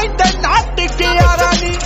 عند نعدك يا راني